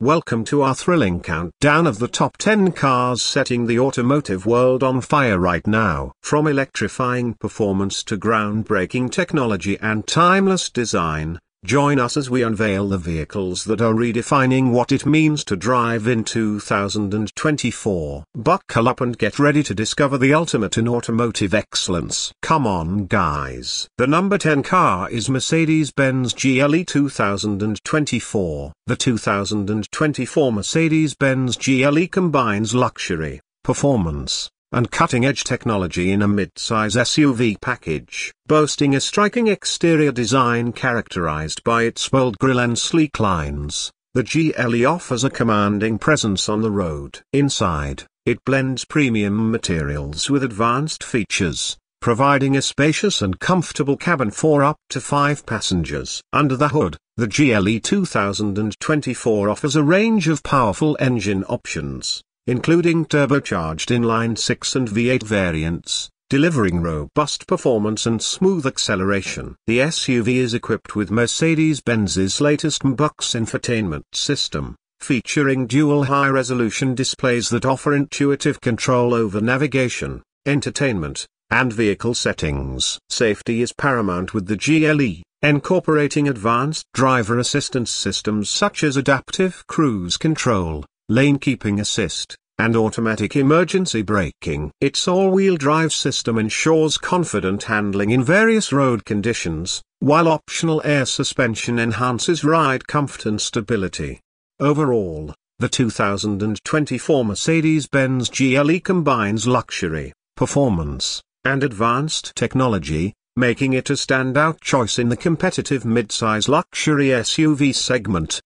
Welcome to our thrilling countdown of the top 10 cars setting the automotive world on fire right now. From electrifying performance to groundbreaking technology and timeless design, Join us as we unveil the vehicles that are redefining what it means to drive in 2024. Buckle up and get ready to discover the ultimate in automotive excellence. Come on guys. The number 10 car is Mercedes-Benz GLE 2024. The 2024 Mercedes-Benz GLE combines luxury, performance, and cutting-edge technology in a mid-size SUV package. Boasting a striking exterior design characterized by its bold grille and sleek lines, the GLE offers a commanding presence on the road. Inside, it blends premium materials with advanced features, providing a spacious and comfortable cabin for up to five passengers. Under the hood, the GLE 2024 offers a range of powerful engine options including turbocharged inline-six and V8 variants, delivering robust performance and smooth acceleration. The SUV is equipped with Mercedes-Benz's latest MBUX infotainment system, featuring dual high-resolution displays that offer intuitive control over navigation, entertainment, and vehicle settings. Safety is paramount with the GLE, incorporating advanced driver assistance systems such as adaptive cruise control, lane keeping assist, and automatic emergency braking. Its all-wheel drive system ensures confident handling in various road conditions, while optional air suspension enhances ride comfort and stability. Overall, the 2024 Mercedes-Benz GLE combines luxury, performance, and advanced technology, making it a standout choice in the competitive midsize luxury SUV segment.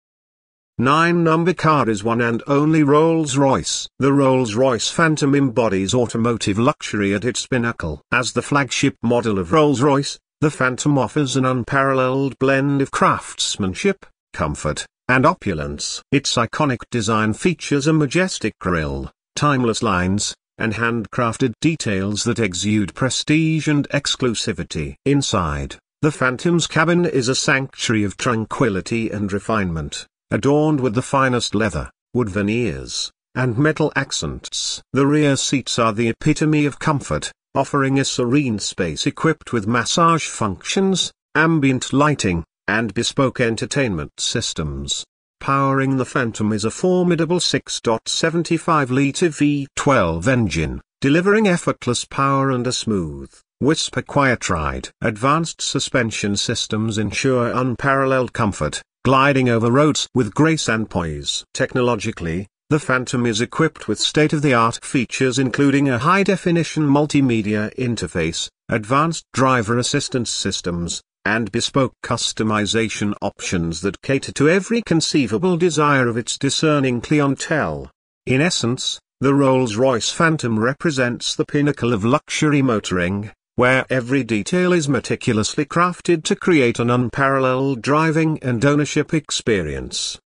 9 number car is one and only Rolls-Royce. The Rolls-Royce Phantom embodies automotive luxury at its pinnacle. As the flagship model of Rolls-Royce, the Phantom offers an unparalleled blend of craftsmanship, comfort, and opulence. Its iconic design features a majestic grille, timeless lines, and handcrafted details that exude prestige and exclusivity. Inside, the Phantom's cabin is a sanctuary of tranquility and refinement adorned with the finest leather, wood veneers, and metal accents. The rear seats are the epitome of comfort, offering a serene space equipped with massage functions, ambient lighting, and bespoke entertainment systems. Powering the Phantom is a formidable 6.75-litre V12 engine, delivering effortless power and a smooth, whisper quiet ride. Advanced suspension systems ensure unparalleled comfort, gliding over roads with grace and poise. Technologically, the Phantom is equipped with state-of-the-art features including a high-definition multimedia interface, advanced driver assistance systems, and bespoke customization options that cater to every conceivable desire of its discerning clientele. In essence, the Rolls-Royce Phantom represents the pinnacle of luxury motoring, where every detail is meticulously crafted to create an unparalleled driving and ownership experience.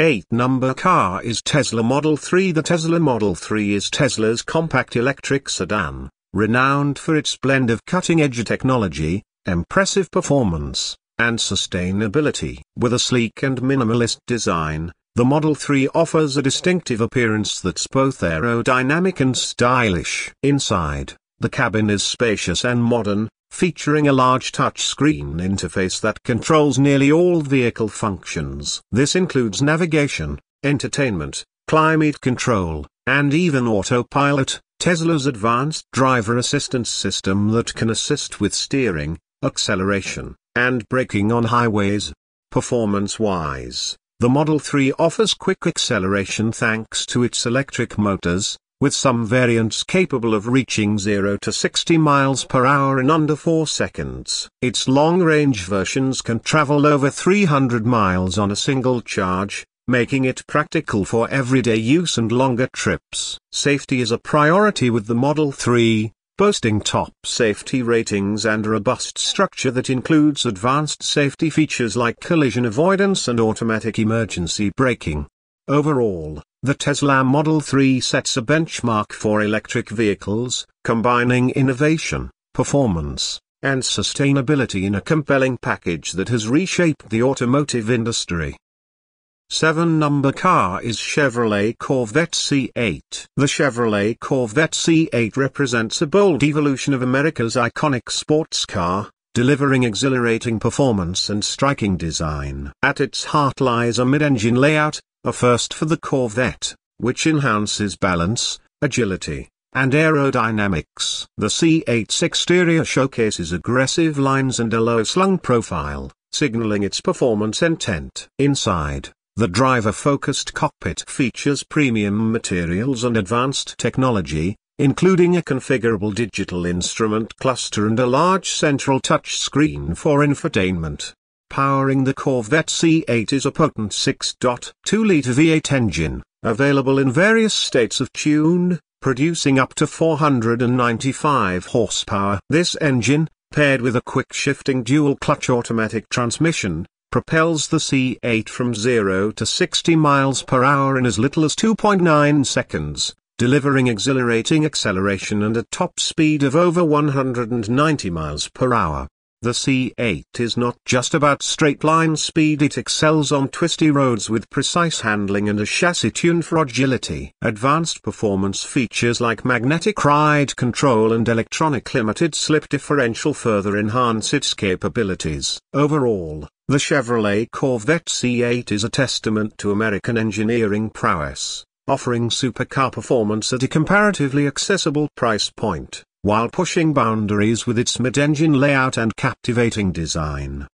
8 number car is Tesla Model 3 The Tesla Model 3 is Tesla's compact electric sedan, renowned for its blend of cutting-edge technology, impressive performance, and sustainability. With a sleek and minimalist design, the Model 3 offers a distinctive appearance that's both aerodynamic and stylish. Inside, the cabin is spacious and modern, featuring a large touchscreen interface that controls nearly all vehicle functions. This includes navigation, entertainment, climate control, and even autopilot, Tesla's advanced driver assistance system that can assist with steering, acceleration, and braking on highways. Performance-wise, the Model 3 offers quick acceleration thanks to its electric motors, with some variants capable of reaching 0 to 60 miles per hour in under 4 seconds. Its long-range versions can travel over 300 miles on a single charge, making it practical for everyday use and longer trips. Safety is a priority with the Model 3, boasting top safety ratings and a robust structure that includes advanced safety features like collision avoidance and automatic emergency braking. Overall, the Tesla Model 3 sets a benchmark for electric vehicles, combining innovation, performance, and sustainability in a compelling package that has reshaped the automotive industry. 7 number car is Chevrolet Corvette C8. The Chevrolet Corvette C8 represents a bold evolution of America's iconic sports car, delivering exhilarating performance and striking design. At its heart lies a mid-engine layout, a first for the Corvette, which enhances balance, agility, and aerodynamics. The C8's exterior showcases aggressive lines and a low-slung profile, signaling its performance intent. Inside, the driver-focused cockpit features premium materials and advanced technology, including a configurable digital instrument cluster and a large central touchscreen for infotainment. Powering the Corvette C8 is a potent 6.2-liter V8 engine, available in various states of tune, producing up to 495 horsepower. This engine, paired with a quick-shifting dual-clutch automatic transmission, propels the C8 from 0 to 60 miles per hour in as little as 2.9 seconds, delivering exhilarating acceleration and a top speed of over 190 miles per hour. The C8 is not just about straight line speed it excels on twisty roads with precise handling and a chassis tuned for agility. Advanced performance features like magnetic ride control and electronic limited slip differential further enhance its capabilities. Overall, the Chevrolet Corvette C8 is a testament to American engineering prowess offering supercar performance at a comparatively accessible price point, while pushing boundaries with its mid-engine layout and captivating design.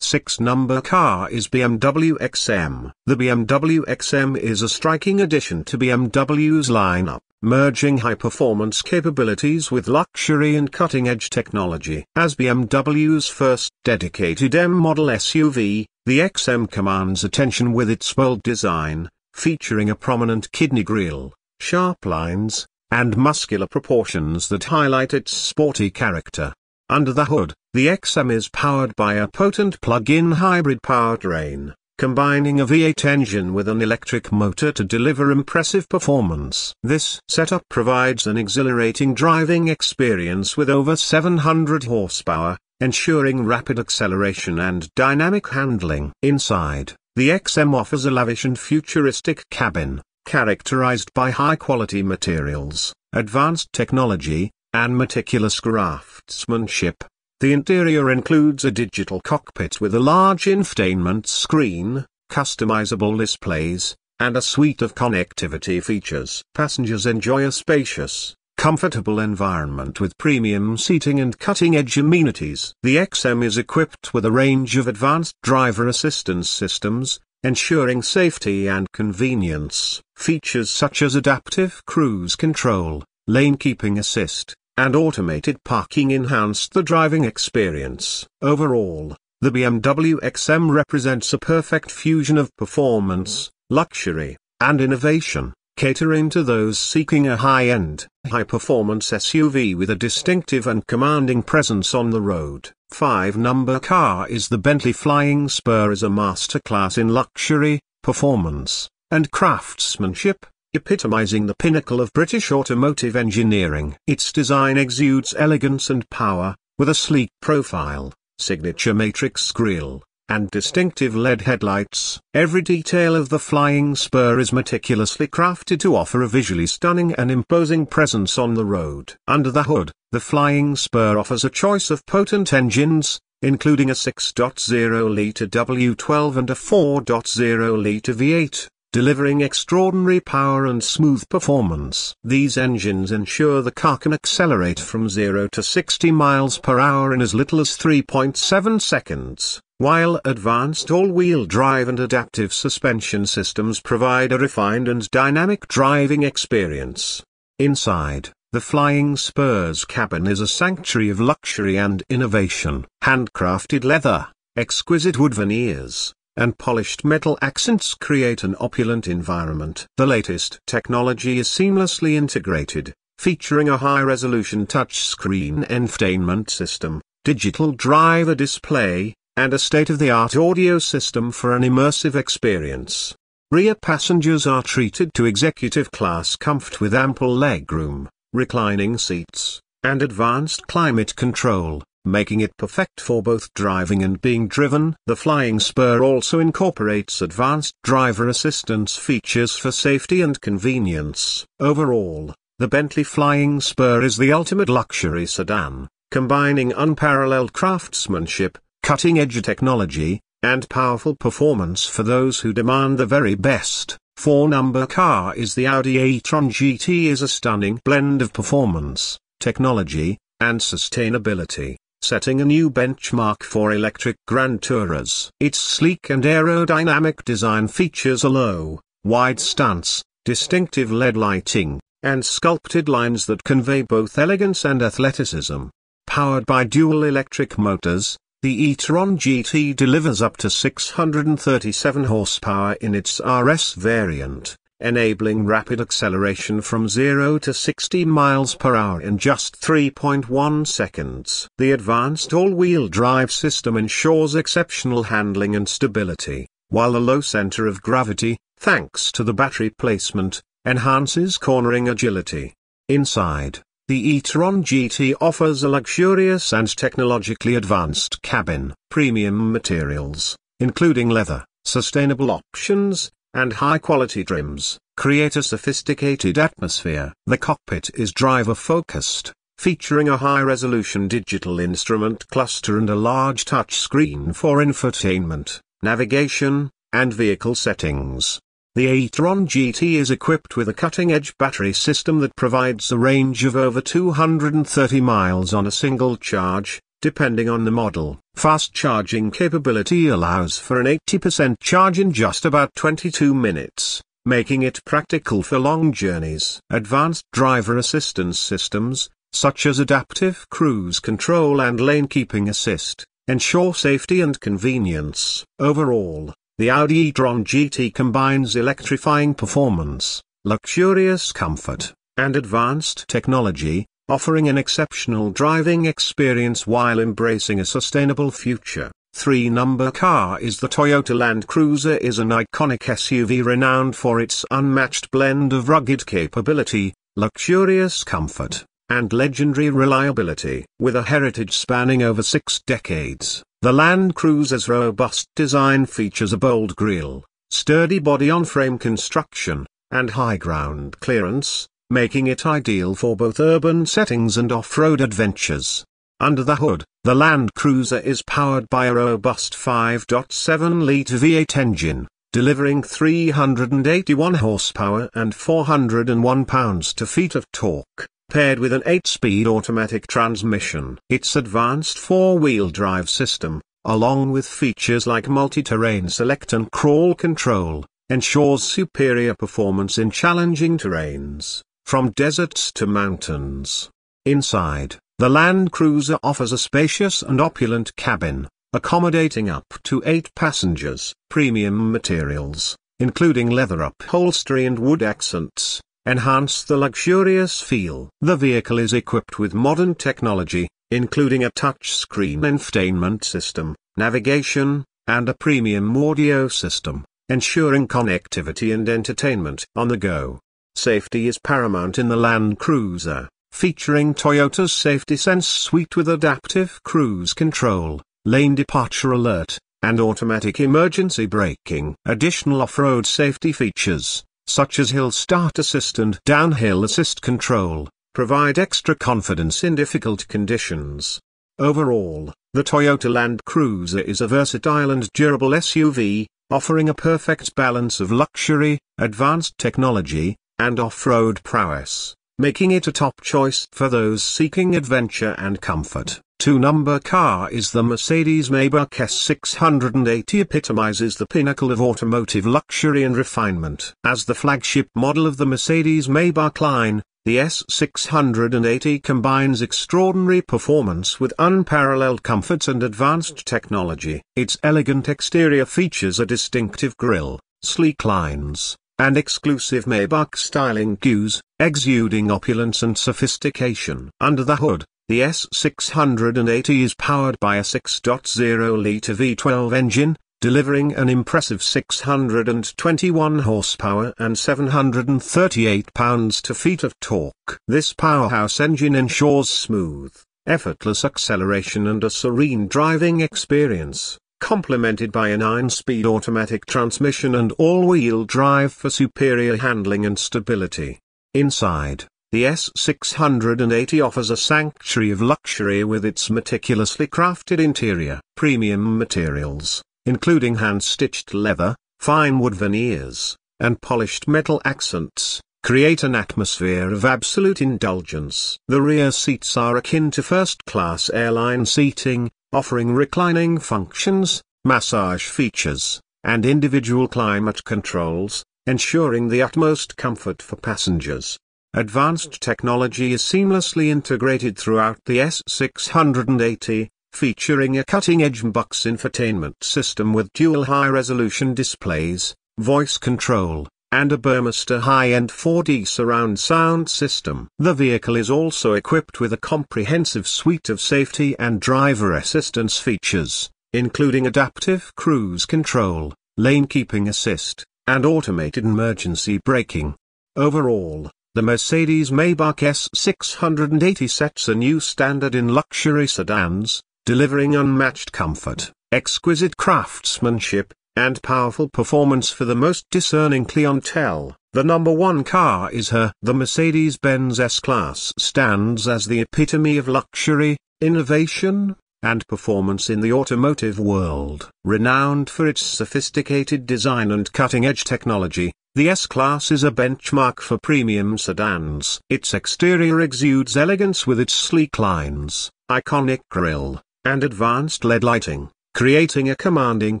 6 number car is BMW XM. The BMW XM is a striking addition to BMW's lineup, merging high-performance capabilities with luxury and cutting-edge technology. As BMW's first dedicated M-model SUV, the XM commands attention with its bold design, featuring a prominent kidney grille, sharp lines, and muscular proportions that highlight its sporty character. Under the hood, the XM is powered by a potent plug-in hybrid powertrain, combining a V8 engine with an electric motor to deliver impressive performance. This setup provides an exhilarating driving experience with over 700 horsepower, ensuring rapid acceleration and dynamic handling. Inside, the XM offers a lavish and futuristic cabin, characterized by high-quality materials, advanced technology, and meticulous craftsmanship. The interior includes a digital cockpit with a large infotainment screen, customizable displays, and a suite of connectivity features. Passengers enjoy a spacious, comfortable environment with premium seating and cutting-edge amenities. The XM is equipped with a range of advanced driver assistance systems, ensuring safety and convenience. Features such as adaptive cruise control, lane keeping assist, and automated parking enhance the driving experience. Overall, the BMW XM represents a perfect fusion of performance, luxury, and innovation catering to those seeking a high-end, high-performance SUV with a distinctive and commanding presence on the road. 5 number car is the Bentley Flying Spur is a masterclass in luxury, performance, and craftsmanship, epitomizing the pinnacle of British automotive engineering. Its design exudes elegance and power, with a sleek profile, signature matrix grille, and distinctive LED headlights. Every detail of the flying spur is meticulously crafted to offer a visually stunning and imposing presence on the road. Under the hood, the flying spur offers a choice of potent engines, including a 6.0-litre W12 and a 4.0-litre V8, delivering extraordinary power and smooth performance. These engines ensure the car can accelerate from 0 to 60 miles per hour in as little as 3.7 seconds, while advanced all-wheel drive and adaptive suspension systems provide a refined and dynamic driving experience. Inside, the Flying Spurs cabin is a sanctuary of luxury and innovation. Handcrafted leather, exquisite wood veneers, and polished metal accents create an opulent environment. The latest technology is seamlessly integrated, featuring a high-resolution touchscreen infotainment system, digital driver display, and a state-of-the-art audio system for an immersive experience. Rear passengers are treated to executive class comfort with ample legroom, reclining seats, and advanced climate control making it perfect for both driving and being driven. The Flying Spur also incorporates advanced driver assistance features for safety and convenience. Overall, the Bentley Flying Spur is the ultimate luxury sedan, combining unparalleled craftsmanship, cutting-edge technology, and powerful performance for those who demand the very best. Four-number car is the Audi e-tron GT is a stunning blend of performance, technology, and sustainability, setting a new benchmark for electric grand tourers. Its sleek and aerodynamic design features a low, wide stance, distinctive LED lighting, and sculpted lines that convey both elegance and athleticism. Powered by dual electric motors, the e-tron GT delivers up to 637 horsepower in its RS variant, enabling rapid acceleration from 0 to 60 miles per hour in just 3.1 seconds. The advanced all-wheel drive system ensures exceptional handling and stability, while the low center of gravity, thanks to the battery placement, enhances cornering agility. Inside, the e-tron GT offers a luxurious and technologically advanced cabin. Premium materials, including leather, sustainable options, and high-quality trims, create a sophisticated atmosphere. The cockpit is driver-focused, featuring a high-resolution digital instrument cluster and a large touchscreen for infotainment, navigation, and vehicle settings. The e-tron GT is equipped with a cutting-edge battery system that provides a range of over 230 miles on a single charge, depending on the model. Fast charging capability allows for an 80% charge in just about 22 minutes, making it practical for long journeys. Advanced driver assistance systems, such as adaptive cruise control and lane keeping assist, ensure safety and convenience. Overall, the Audi e-tron GT combines electrifying performance, luxurious comfort, and advanced technology, offering an exceptional driving experience while embracing a sustainable future. Three-number car is the Toyota Land Cruiser is an iconic SUV renowned for its unmatched blend of rugged capability, luxurious comfort, and legendary reliability. With a heritage spanning over six decades, the Land Cruiser's robust design features a bold grille, sturdy body-on-frame construction, and high ground clearance, making it ideal for both urban settings and off-road adventures. Under the hood, the Land Cruiser is powered by a robust 5.7-litre V8 engine, delivering 381 horsepower and 401 pounds-to-feet of torque paired with an 8-speed automatic transmission. Its advanced four-wheel drive system, along with features like multi-terrain select and crawl control, ensures superior performance in challenging terrains, from deserts to mountains. Inside, the Land Cruiser offers a spacious and opulent cabin, accommodating up to eight passengers. Premium materials, including leather upholstery and wood accents, enhance the luxurious feel. The vehicle is equipped with modern technology, including a touchscreen infotainment system, navigation, and a premium audio system, ensuring connectivity and entertainment on the go. Safety is paramount in the Land Cruiser, featuring Toyota's Safety Sense suite with adaptive cruise control, lane departure alert, and automatic emergency braking. Additional off-road safety features, such as hill start assist and downhill assist control, provide extra confidence in difficult conditions. Overall, the Toyota Land Cruiser is a versatile and durable SUV, offering a perfect balance of luxury, advanced technology, and off-road prowess, making it a top choice for those seeking adventure and comfort. Two-number car is the Mercedes-Maybach S680 epitomizes the pinnacle of automotive luxury and refinement. As the flagship model of the Mercedes-Maybach line, the S680 combines extraordinary performance with unparalleled comfort and advanced technology. Its elegant exterior features a distinctive grille, sleek lines, and exclusive Maybach styling cues, exuding opulence and sophistication. Under the hood, the S680 is powered by a 6.0-litre V12 engine, delivering an impressive 621 horsepower and 738 pounds-to-feet of torque. This powerhouse engine ensures smooth, effortless acceleration and a serene driving experience, complemented by a 9-speed automatic transmission and all-wheel drive for superior handling and stability. Inside, the S680 offers a sanctuary of luxury with its meticulously crafted interior. Premium materials, including hand-stitched leather, fine wood veneers, and polished metal accents, create an atmosphere of absolute indulgence. The rear seats are akin to first-class airline seating, offering reclining functions, massage features, and individual climate controls, ensuring the utmost comfort for passengers. Advanced technology is seamlessly integrated throughout the S680, featuring a cutting-edge MBUX infotainment system with dual high-resolution displays, voice control, and a Burmester high-end 4D surround sound system. The vehicle is also equipped with a comprehensive suite of safety and driver assistance features, including adaptive cruise control, lane keeping assist, and automated emergency braking. Overall, the Mercedes-Maybach S680 sets a new standard in luxury sedans, delivering unmatched comfort, exquisite craftsmanship, and powerful performance for the most discerning clientele. The number one car is her. The Mercedes-Benz S-Class stands as the epitome of luxury, innovation, and performance in the automotive world. Renowned for its sophisticated design and cutting-edge technology, the S-Class is a benchmark for premium sedans. Its exterior exudes elegance with its sleek lines, iconic grille, and advanced LED lighting, creating a commanding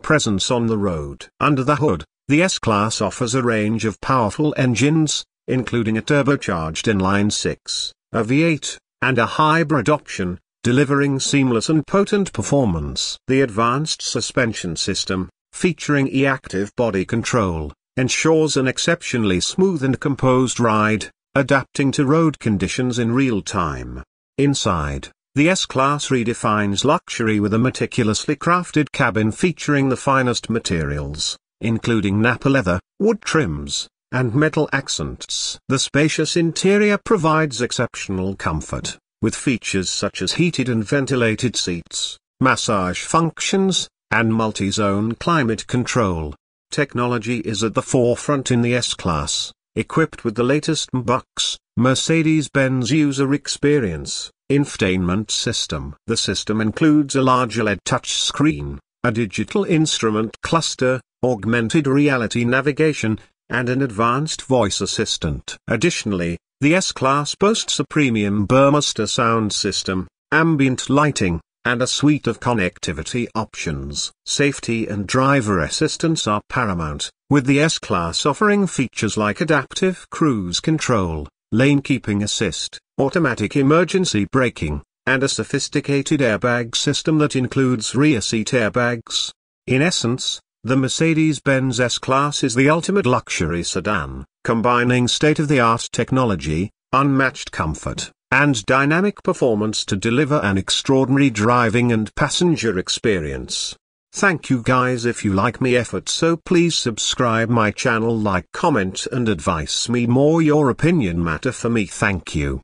presence on the road. Under the hood, the S-Class offers a range of powerful engines, including a turbocharged inline-six, a V8, and a hybrid option, delivering seamless and potent performance. The advanced suspension system, featuring e-active body control, ensures an exceptionally smooth and composed ride, adapting to road conditions in real time. Inside, the S-Class redefines luxury with a meticulously crafted cabin featuring the finest materials, including Nappa leather, wood trims, and metal accents. The spacious interior provides exceptional comfort, with features such as heated and ventilated seats, massage functions, and multi-zone climate control. Technology is at the forefront in the S-Class, equipped with the latest MBUX, Mercedes-Benz user experience, infotainment system. The system includes a large LED touchscreen, a digital instrument cluster, augmented reality navigation, and an advanced voice assistant. Additionally, the S-Class boasts a premium Burmester sound system, ambient lighting, and a suite of connectivity options. Safety and driver assistance are paramount, with the S-Class offering features like adaptive cruise control, lane keeping assist, automatic emergency braking, and a sophisticated airbag system that includes rear seat airbags. In essence, the Mercedes-Benz S-Class is the ultimate luxury sedan, combining state-of-the-art technology, unmatched comfort, and dynamic performance to deliver an extraordinary driving and passenger experience. Thank you guys if you like me effort so please subscribe my channel like comment and advise me more your opinion matter for me thank you.